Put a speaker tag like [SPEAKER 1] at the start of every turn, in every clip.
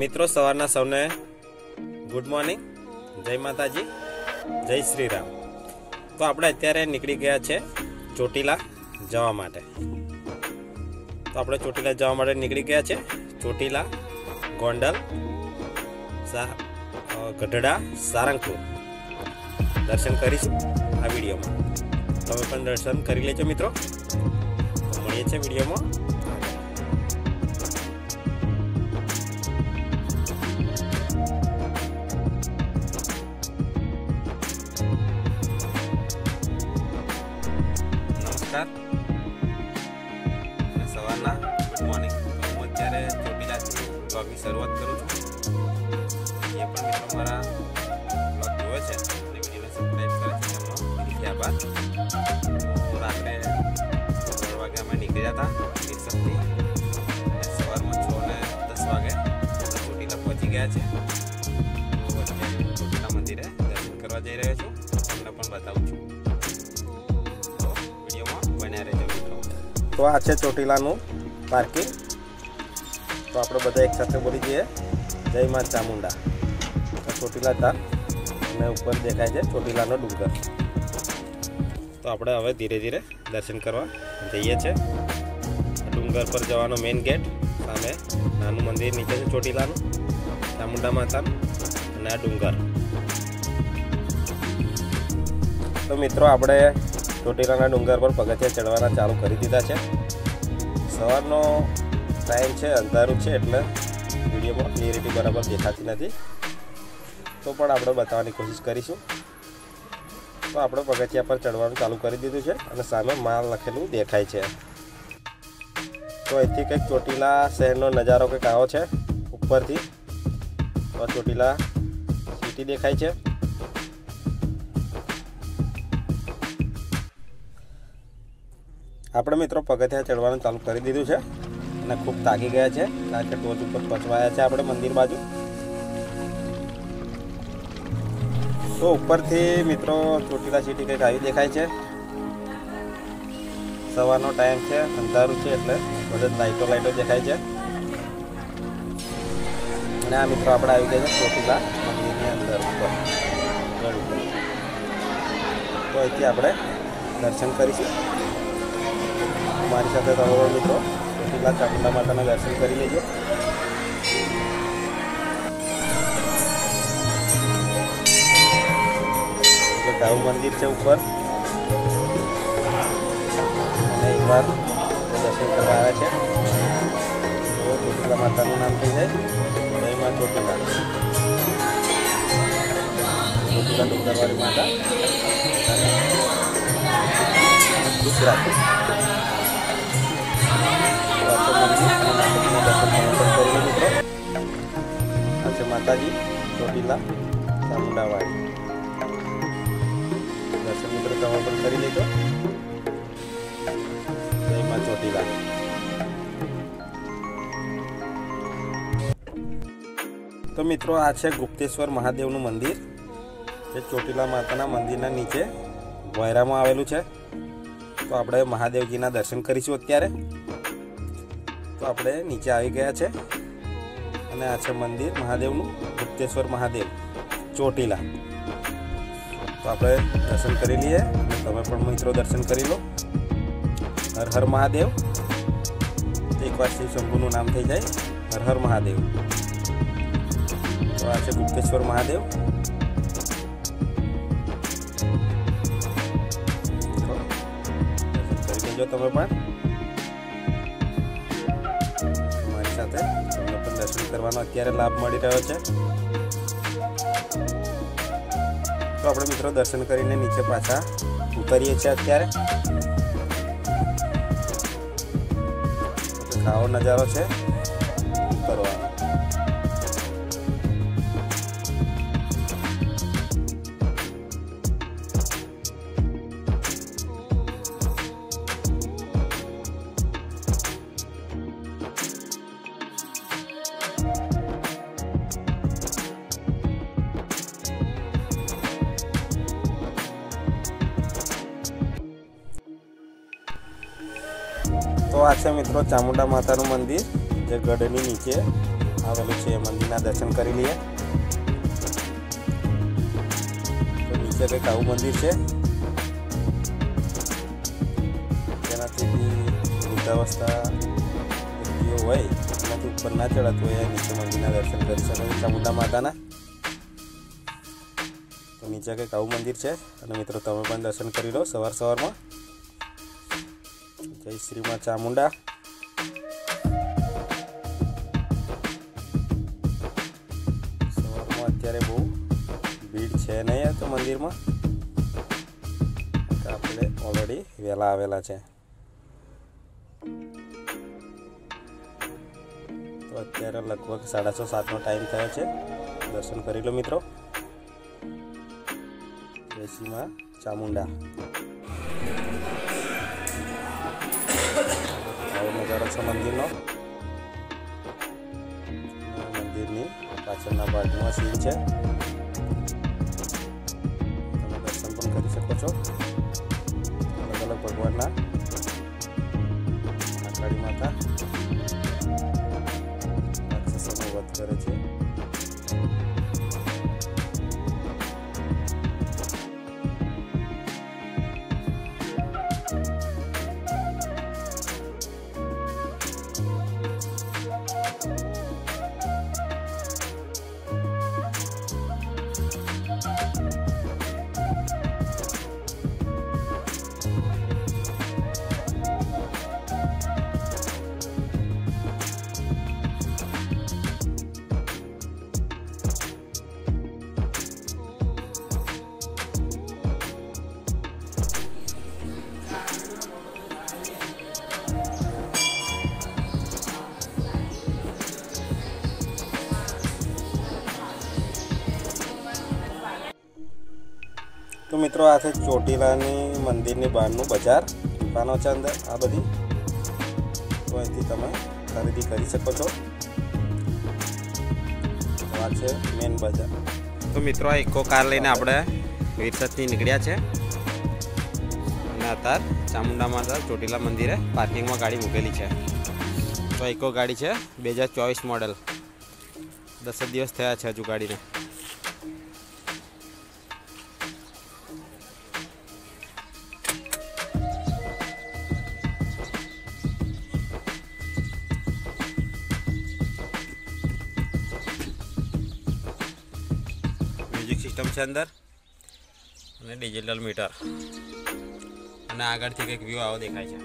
[SPEAKER 1] મિત્રો, સવારના સૌને ગુડ મોર્નિંગ જય માતાજી. જય શ્રી રામ તો આપણે અત્યારે નીકળી ગયા છે ચોટીલા જવા માટે. તો આપણે ચોટીલા જવા માટે નીકળી ગયા છે. ચોટીલા, ગોંડલ ગઢડા, સારંગપુર. દર્શન કરીશ આ વિડીયોમાં. તમે પણ દર્શન કરી લેજો મિત્રો. મળીએ છીએ વિડીયોમાં. નમસ્કાર અને સવારના ગુડ મોર્નિંગ હું અત્યારે ચોટીલાથી બ્લોગની શરૂઆત કરું છું એ પણ મિત્રો મારા બ્લોગ જોવે છે અને વિડીયોને સબસ્ક્રાઈબ કરે છે તેમનો દિલથી આભાર હું રાત્રે દોઢ વાગે અમે નીકળ્યા હતા રિસપથી અને સવારમાં છ ને દસ વાગે અમે ચોટીલા પહોંચી ગયા છે હું અત્યારે ચોટીલા મંદિરે દર્શન કરવા જઈ રહ્યો છું તમને પણ બતાવું છું તો આ છે ચોટીલાનું પાર્કિંગ તો આપણે બધા એકસાથે બોલી જઈએ. જય માં ચામુંડા. ચોટીલા તા અને ઉપર દેખાય છે ચોટીલાનો ડુંગર. તો આપણે હવે ધીરે ધીરે દર્શન કરવા જઈએ છીએ ડુંગર પર જવાનો મેઇન ગેટ સામે નાનું મંદિર નીચે છે ચોટીલાનું. ચામુંડા માતાનું. અને આ ડુંગર. તો મિત્રો, આપણે ચોટીલાના ડુંગર પર પગથિયા ચડવાના ચાલુ કરી દીધા છે. સવારનો ટાઈમ છે, અંધારું છે એટલે વિડીયોમાં ક્લિયરિટી બરાબર દેખાતી નથી. તો પણ આપણે બતાવવાની કોશિશ કરીશું. તો આપણે પગથિયા પર ચડવાનું ચાલુ કરી દીધું છે અને સામે માલ લખેલું દેખાય છે. તો અહીંથી કંઈક ચોટીલા શહેરનો નજારો કંઈક આવો છે, ઉપરથી. તો ચોટીલા સિટી દેખાય છે. આપણે મિત્રો પગથિયા ચડવાનું ચાલુ કરી દીધું છે અને ખૂબ તાકી ગયા છે. કારણ કે ટોચ ઉપર પચવાયા છે આપણે મંદિર બાજુ. તો ઉપરથી મિત્રો ચોટીલા સિટી કંઈક આવી દેખાય છે. સવારનો ટાઈમ છે, અંધારું છે એટલે બધા લાઈટો લાઈટો દેખાય છે. અને આ મિત્રો આપણે આવી ગયા છે ચોટીલા મંદિરની અંદર ઉપર. તો અહીંથી આપણે દર્શન કરીશું. મારી સાથે તમારો મિત્રો. કેટલાક ચામુંડા માતાના દર્શન કરી લેજો. એટલે મંદિર છે ઉપર. અને એકવાર દર્શન કરવા આવ્યા છે. તો ચોટીલા માતાનું નામ થઈ જાય. જયમાં ચોટીલા. ચોટીલા ડુંગરવાળી માતા. ગુજરાત. માતાજી ચોટીલા ચામુંડાવાળી દર્શન મિત્રો તમે પણ કરી લેજો જયમાં ચોટીલા તો મિત્રો, આ છે ગુપ્તેશ્વર મહાદેવનું મંદિર. જે ચોટીલા માતાના મંદિરના નીચે વોયરામાં આવેલું છે. તો આપણે મહાદેવજીના દર્શન કરીશું અત્યારે. તો આપણે નીચે આવી ગયા છે. અને આ છે મંદિર, મહાદેવનું, ગુપ્તેશ્વર મહાદેવ, ચોટીલા. તો આપણે દર્શન કરી લઈએ તમે પણ મિત્રો દર્શન કરી લો. હર હર મહાદેવ. એકવાર શિવ શંભુનું નામ થઈ જાય. હર હર મહાદેવ. તો આ છે ગુપ્તેશ્વર મહાદેવ. કરી લેજો તમે પણ. દર્શન કરવાનો અત્યારે લાભ મળી રહ્યો છે. તો આપણે મિત્રો દર્શન કરીને નીચે પાછા ઉતરીએ છીએ અત્યારે. આવો નજારો છે. ઉતરવાનો. મિત્રો, ચામુંડા માતાનું મંદિર જે ગઢની નીચે આવેલું છે. એ મંદિરના દર્શન કરી લઈએ. તો નીચે કંઈક આવું મંદિર છે. તેનાથી બી વૃદ્ધાવસ્થા વ્યક્તિઓ હોય, એનાથી ઉપર ના ચડાતું હોય નીચે મંદિરના દર્શન કરી શકે ચામુંડા માતાના. તો નીચે કંઈક આવું મંદિર છે. અને મિત્રો, તમે પણ દર્શન કરી લો સવાર સવારમાં. જય શ્રીમાં ચામુંડા. મંદિરમાં? આપણે ઓલરેડી વહેલા આવેલા છે. તો અત્યારે લગભગ સાડા છ, સાતનો ટાઈમ થયો છે. દર્શન કરી લો મિત્રો. એસીમાં ચામુંડા. નજારો છે મંદિરનો. મંદિરની પાછળના ભાગમાં સીન છે. કરી શકો છો અલગ અલગ ભગવાનના કાળી માતા રાક્ષસોનો વધ કરે છે તો મિત્રો, આ છે ચોટીલાની મંદિરની બહારનું બજાર. દુકાનો છે અંદર, આ બધી. તો અહીંથી તમે ખરીદી કરી શકો છો. આ છે મેન બજાર. તો મિત્રો, આ ઇકો કાર લઈને આપણે વિરસદથી નીકળ્યા છે. અને અત્યારે ચામુંડા માતા ચોટીલા મંદિરે પાર્કિંગમાં ગાડી મૂકેલી છે. તો ઇકો ગાડી છે, બે હજાર ચોવીસ મોડેલ. દસ દિવસ થયા છે હજુ ગાડીને. સિસ્ટમ છે અંદર અને ડિજિટલ મીટર અને આગળથી કંઈક વ્યૂ આવો દેખાય છે.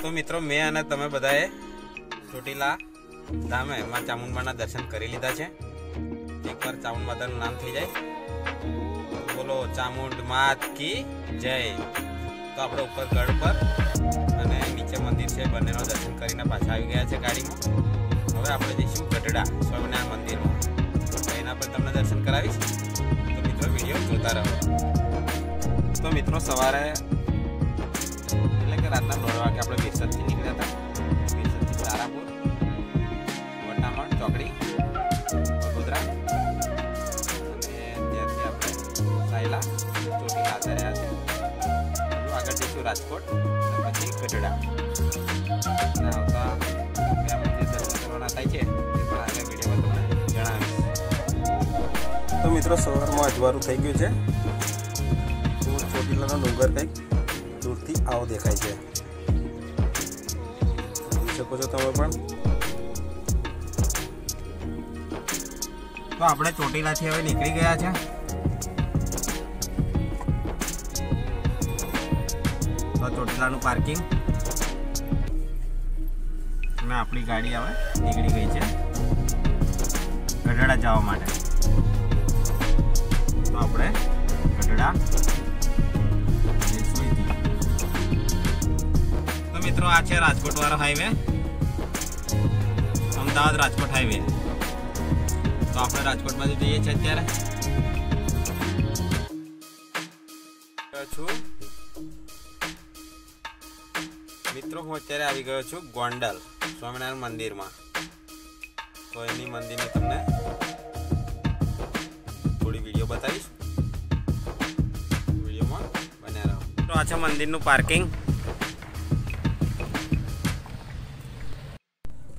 [SPEAKER 1] તો મિત્રો, મેં અને તમે બધાએ ચોટીલા ધામે માં ચામુંડમાના દર્શન કરી લીધા છે. એકવાર ચામુંડ માતાનું નામ થઈ જાય. બોલો, ચામુંડ માત કી જય. તો આપણે ઉપર ગઢ પર અને નીચે મંદિર છે, બંનેનો દર્શન કરીને પાછા આવી ગયા છે ગાડીમાં. હવે આપણે જઈશું ગઢડા સ્વામિનારાયણ મંદિરમાં. તો એના પર તમને દર્શન કરાવીશ. તો મિત્રો, વીડિયો જોતા રહો. તો મિત્રો, સવારે એટલે કે રાતના દોઢ વાગે આપણે વિરસદથી નીકળ્યા હતા. વિરસદથી તારાપુર વટામણ ચોકડી, વડોદરા. અને ત્યાંથી આપણે સાયલા, ચોટીલા રહ્યા છે. આગળ જઈશું રાજકોટ પછી ગઢડા. આવતા છે. તો મિત્રો, સવારમાં અજવાળું થઈ ગયું છે. તો ચોટીલાનો ડુંગર કંઈક દૂરથી આવો દેખાય છે. જોઈ શકો છો તમે પણ. તો આપણે ચોટીલાથી હવે નીકળી ગયા છે. ચોટીલાનું પાર્કિંગ અને આપણી ગાડી હવે નીકળી ગઈ છે. ગઢડા જવા માટે. તો આપણે ગઢડા તો મિત્રો આ છે રાજકોટ વાળો હાઈવે અમદાવાદ રાજકોટ હાઈવે તો આપણે રાજકોટ બાજુ જઈએ છીએ અત્યારે. છું. મિત્રો, હું અત્યારે આવી ગયો છું ગોંડલ, સ્વામિનારાયણ મંદિરમાં. તો એની મંદિરની તમને થોડી વીડિયો બતાવીશ. વિડીયોમાં બન્યા રહો તો આ છે મંદિરનું પાર્કિંગ.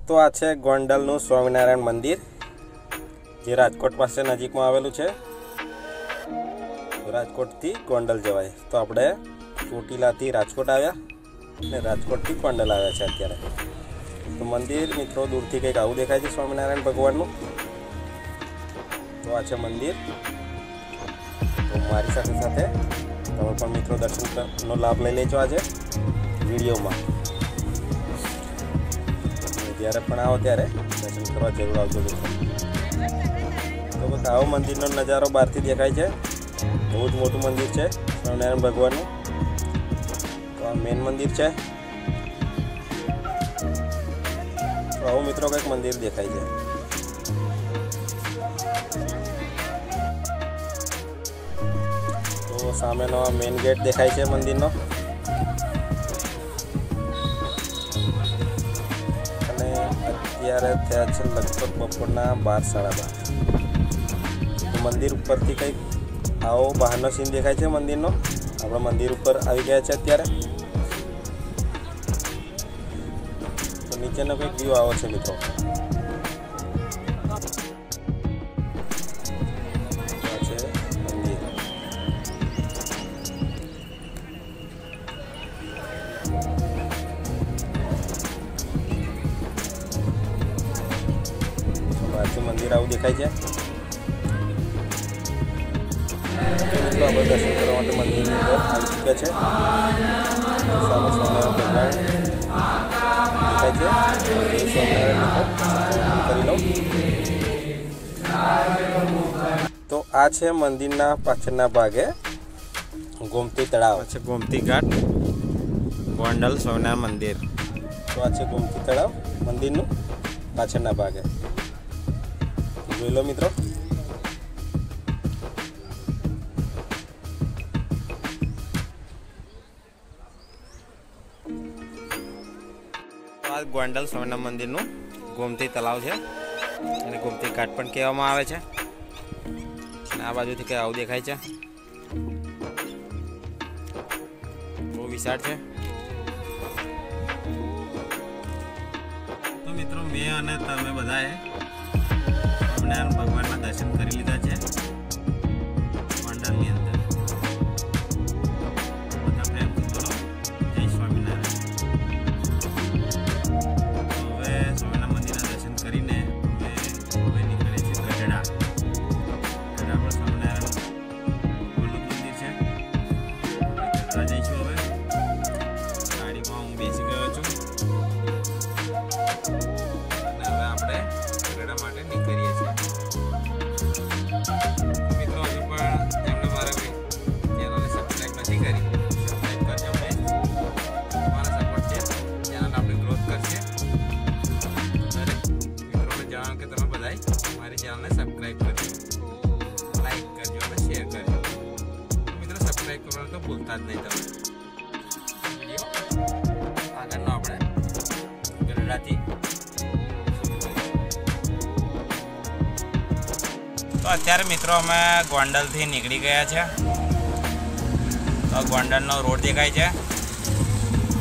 [SPEAKER 1] તો આ છે ગોંડલનું સ્વામિનારાયણ મંદિર, જે રાજકોટ પાસે નજીકમાં આવેલું છે. રાજકોટથી ગોંડલ જવાય. તો આપણે ચોટીલાથી રાજકોટ આવ્યા. અને રાજકોટથી પંડલ આવ્યા છે અત્યારે. તો મંદિર, મિત્રો, દૂરથી કંઈક આવું દેખાય છે સ્વામિનારાયણ ભગવાનનું? તો આ છે મંદિર. તો મારી સાથે સાથે તમે પણ, મિત્રો, દર્શનનો લાભ લઈ લેજો આજે વિડીયોમાં. જ્યારે પણ આવો ત્યારે દર્શન કરવા જરૂર આવજો તો બસ આવો મંદિરનો નજારો બહારથી દેખાય છે. બહુ જ મોટું મંદિર છે સ્વામિનારાયણ ભગવાનનું. મેન મંદિર છે. આવું મિત્રો કંઈક મંદિર દેખાય છે. તો સામેનો મેઇન ગેટ દેખાય છે મંદિરનો. અને અત્યારે થયા છે લગભગ બપોરના બાર સાડા બાર. મંદિર ઉપરથી કંઈક આવો બહારનો સીન દેખાય છે મંદિરનો. આપણે મંદિર ઉપર આવી ગયા છે અત્યારે. નીચેનો કંઈક વ્યૂ આવો છે મિત્રો. પાછું મંદિર. આવું દેખાય છે? મિત્રો આપણે દર્શન કરવા માટે મંદિરની અંદર આવી ચૂક્યા છે. સામે સ્વામિનારાયણ છે તો આ છે મંદિરના પાછળના ભાગે ગોમતી તળાવ. છે ગોમતી ઘાટ ગોંડલ સોના મંદિર. તો આ છે ગોમતી તળાવ મંદિરનું પાછળના ભાગે. જોઈ લો મિત્રો. આ ગોંડલ સ્વામિનારાયણ મંદિરનું ગોમતી તળાવ છે. અને ગોમતી ઘાટ પણ કહેવામાં આવે છે. અને આ બાજુથી કંઈ આવું દેખાય છે. બહુ વિશાળ છે. મિત્રો, મેં અને તમે બધાએ સ્વામિનારાયણ ભગવાનના દર્શન કરી લીધા છે. સબસ્ક્રાઈબ કરવાનું તો ભૂલતા જ નહીં તમે. આગળનો આપણે ગરડાથી. તો અત્યારે મિત્રો અમે ગોંડલથી નીકળી ગયા છે. તો ગોંડલનો રોડ દેખાય છે.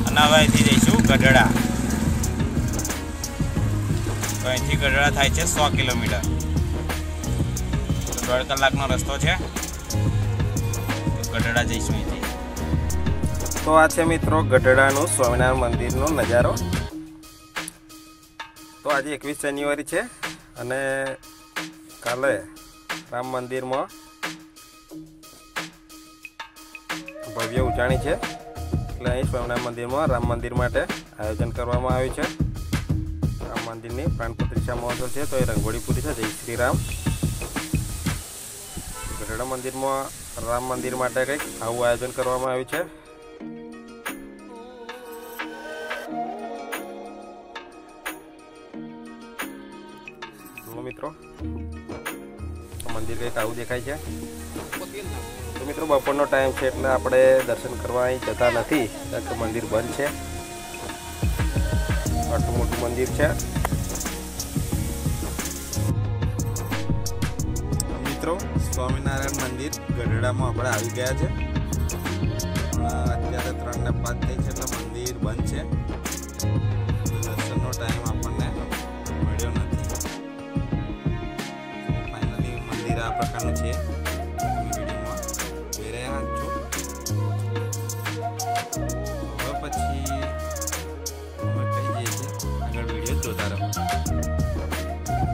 [SPEAKER 1] અને હવે અહીંથી જઈશું ગઢડા. તો અહીંથી ગઢડા થાય છે સો કિલોમીટર. દોઢ કલાકનો રસ્તો છે. ગઢડા જઈશું અહીંથી. તો આ છે મિત્રો ગઢડાનું સ્વામિનારાયણ મંદિરનો નજારો. તો આજે એકવીસ જાન્યુઆરી છે અને કાલે રામ મંદિરમાં ભવ્ય ઉજાણી છે. એટલે અહીં સ્વામિનારાયણ મંદિરમાં રામ મંદિર માટે આયોજન કરવામાં આવ્યું છે. રામ મંદિરની પ્રાણ પ્રતિષ્ઠા મહોત્સવ છે. તો એ રંગોળી પૂરી છે જય શ્રી રામ. ગઢડા મંદિરમાં રામ મંદિર માટે કંઈક આવું આયોજન કરવામાં આવ્યું છે. મિત્રો મંદિર કંઈક આવું દેખાય છે. તો મિત્રો, બપોરનો ટાઈમ છે એટલે આપણે દર્શન કરવા અહીં જતા નથી, કારણ મંદિર બંધ છે. આટલું મોટું મંદિર છે. મિત્રો, સ્વામિનારાયણ મંદિર ગઢડામાં આપણે આવી ગયા છે. અત્યારે ત્રણ ને પાંચ થઈ છે એટલે મંદિર બંધ છે. દર્શનનો ટાઈમ આપણને મળ્યો નથી. ફાઇનલી મંદિર આ પ્રકારનું છે. પછી જઈએ છીએ આગળ વીડિયો જોતા રહો.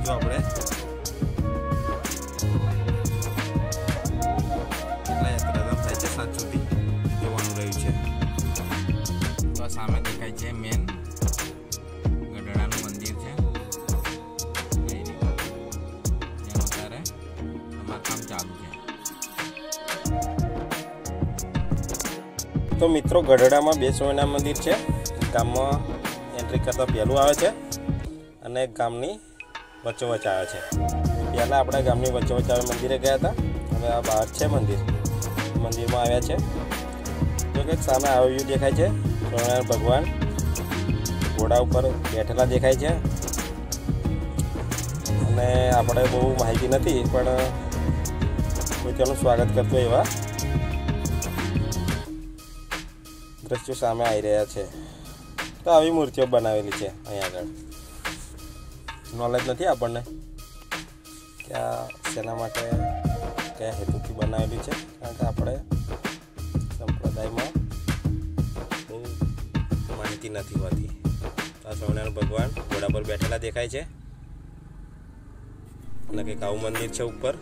[SPEAKER 1] જો
[SPEAKER 2] આપણે મિત્રો, ગઢડામાં બે સ્વામિનારાયણ મંદિર છે. ગામમાં એન્ટ્રી કરતાં પહેલું આવે છે અને ગામની વચ્ચોવચ આવે છે. પહેલાં આપણે ગામની વચ્ચોવચ આવે મંદિરે ગયા હતા. હવે આ બહાર છે મંદિર. મંદિરમાં આવ્યા છે. જો કે સામે આવ્યું દેખાય છે. સ્વામિનારાયણ ભગવાન ઘોડા ઉપર બેઠેલા દેખાય છે. અને આપણે બહુ માહિતી નથી, પણ કોઈ તેનું સ્વાગત કરતું એવા દ્રશ્યો સામે આવી રહ્યા છે. તો આવી મૂર્તિઓ બનાવેલી છે અહીંયા આગળ. નોલેજ નથી આપણને કે આ શેના માટે કયા હેતુથી બનાવેલી છે. કારણ કે આપણે સંપ્રદાયમાં બહુ માહિતી નથી હોતી. આ સ્વામિનારાયણ ભગવાન ઘોડા પર બેઠેલા દેખાય છે. અને કંઈક આવું મંદિર છે ઉપર.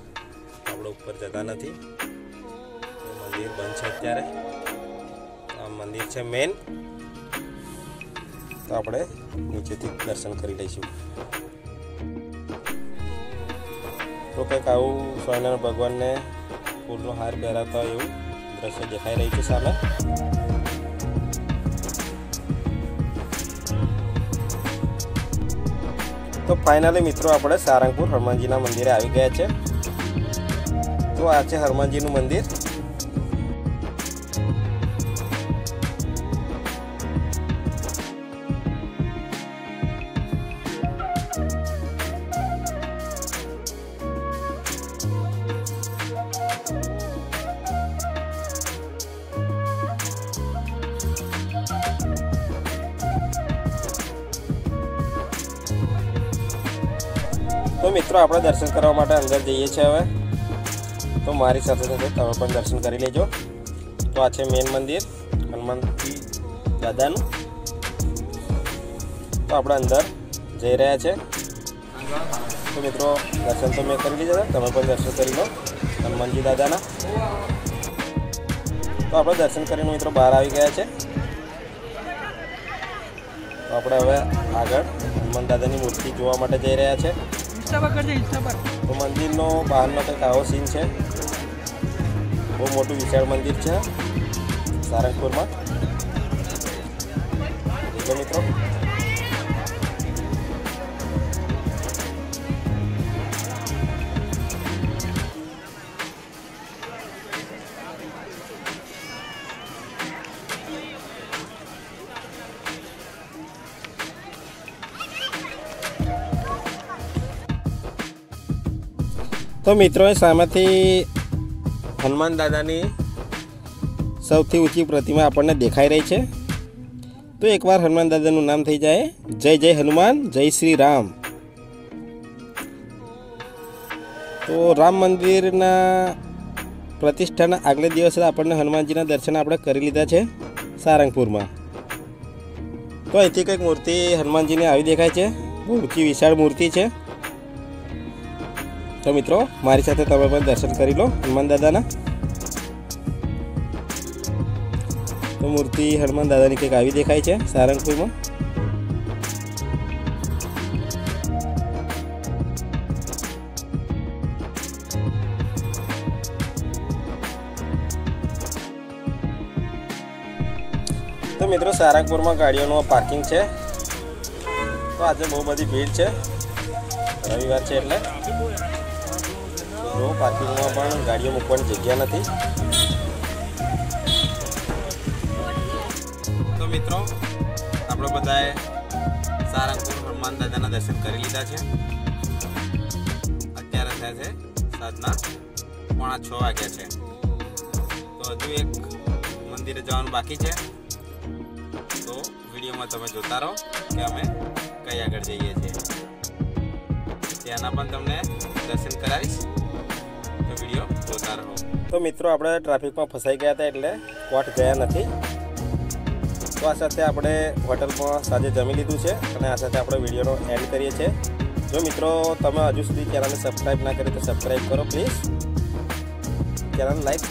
[SPEAKER 2] આપણે ઉપર જતા નથી. મંદિર બંધ છે અત્યારે. મંદિર છે મેન તો આપણે નીચેથી દર્શન કરી લઈશું. તો કંઈક આવું સ્વામિનારાયણ ભગવાનને ફૂલનો હાર પહેરાવતા એવું દ્રશ્ય દેખાઈ રહ્યું છે સામે. તો ફાઇનલી મિત્રો આપણે સારંગપુર હનુમાનજીના મંદિરે આવી ગયા છે. તો આ છે હનુમાનજીનું મંદિર. તો મિત્રો, આપણે દર્શન કરવા માટે અંદર જઈએ છીએ હવે. તો મારી સાથે સાથે તમે પણ દર્શન કરી લેજો. તો આ છે મેન મંદિર, હનુમાનજી દાદાનું. તો આપણે અંદર જઈ રહ્યા છે. તો મિત્રો, દર્શન તો મેં કરી લીધા તમે પણ દર્શન કરી લો, હનુમાનજી દાદાના. તો આપણે દર્શન કરીને મિત્રો બહાર આવી ગયા છે. તો આપણે હવે આગળ હનુમાન દાદાની મૂર્તિ જોવા માટે જઈ રહ્યા છે.
[SPEAKER 3] ઇન્સ્ટા પર કરજે ઇન્સ્ટા પર
[SPEAKER 2] મંદિરનો બહારનો કંઈક આવો સીન છે. બહુ મોટું વિશાળ મંદિર છે. સારંગપુરમાં. મિત્રો તો મિત્રોએ સામેથી હનુમાન દાદાની સૌથી ઊંચી પ્રતિમા આપણને દેખાઈ રહી છે. તો એકવાર હનુમાન દાદાનું નામ થઈ જાય. જય જય હનુમાન, જય શ્રી રામ. તો રામ મંદિરના પ્રતિષ્ઠાના આગલે દિવસે આપણને હનુમાનજીના દર્શન આપણે કરી લીધા છે સારંગપુરમાં. તો અહીંથી કંઈક મૂર્તિ હનુમાનજીને આવી દેખાય છે. બહુ ઊંચી વિશાળ મૂર્તિ છે. તો મિત્રો, મારી સાથે તમે પણ દર્શન કરી લો, હનુમાન દાદાના. તો મૂર્તિ હનુમાન દાદાની કંઈક આવી દેખાય છે, સારંગપુરમાં. તો મિત્રો, સારંગપુરમાં ગાડીઓનું પાર્કિંગ છે. તો આજે બહુ બધી ભીડ છે. રવિવાર છે એટલે. જો પાર્કિંગમાં પણ ગાડીઓ મૂકવાની જગ્યા નથી.
[SPEAKER 1] તો મિત્રો, આપણે બધાએ સારંગપુર હનુમાન દાદાના દર્શન કરી લીધા છે. અત્યારે થયા છે સાંજના પોણા છ વાગ્યા છે. તો હજુ એક મંદિરે જવાનું બાકી છે. તો વિડીયોમાં તમે જોતા રહો કે અમે કઈ આગળ જઈએ છીએ. ત્યાંના પણ તમને દર્શન કરાવીશ. જોતા રહો
[SPEAKER 2] તો મિત્રો, આપણે ટ્રાફિકમાં ફસાઈ ગયા હતા એટલે કોટ ગયા નથી. તો આ સાથે આપણે હોટલમાં સાંજે જમી લીધું છે અને આ સાથે આપણે વિડીયોનો એન્ડ કરીએ છીએ. જો મિત્રો, તમે હજુ સુધી ચેનલને સબસ્ક્રાઈબ ના કરી તો સબસ્ક્રાઈબ કરો, પ્લીઝ. Channel like